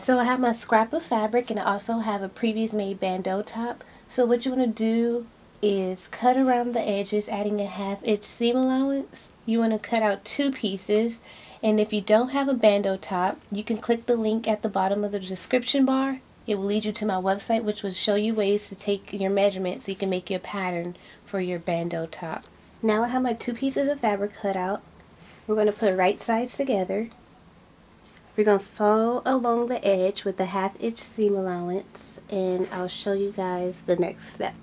So I have my scrap of fabric and I also have a previous made bandeau top. So what you want to do is cut around the edges adding a half inch seam allowance. You want to cut out two pieces and if you don't have a bandeau top you can click the link at the bottom of the description bar. It will lead you to my website which will show you ways to take your measurements so you can make your pattern for your bandeau top. Now I have my two pieces of fabric cut out. We're going to put right sides together. We're going to sew along the edge with a half inch seam allowance and I'll show you guys the next step.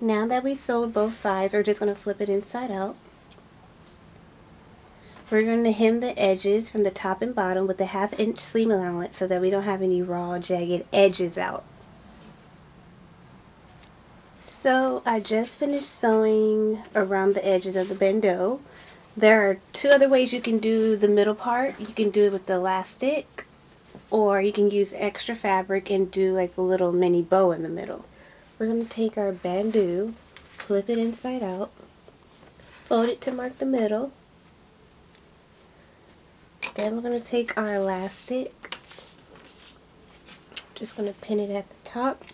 Now that we sewed both sides, we're just going to flip it inside out. We're going to hem the edges from the top and bottom with a half inch seam allowance so that we don't have any raw jagged edges out. So I just finished sewing around the edges of the bandeau. There are two other ways you can do the middle part. You can do it with the elastic or you can use extra fabric and do like a little mini bow in the middle. We're going to take our bandeau, flip it inside out, fold it to mark the middle. Then we're going to take our elastic, just going to pin it at the top.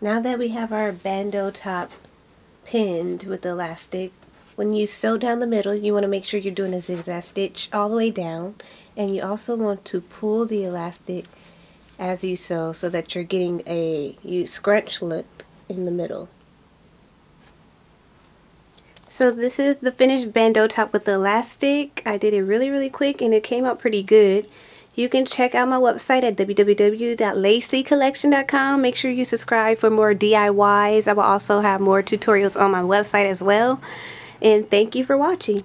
Now that we have our bandeau top pinned with the elastic, when you sew down the middle, you want to make sure you're doing a zigzag stitch all the way down. And you also want to pull the elastic as you sew so that you're getting a you scrunch look in the middle. So this is the finished bandeau top with the elastic. I did it really really quick and it came out pretty good. You can check out my website at www.lacycollection.com. Make sure you subscribe for more DIYs. I will also have more tutorials on my website as well. And thank you for watching.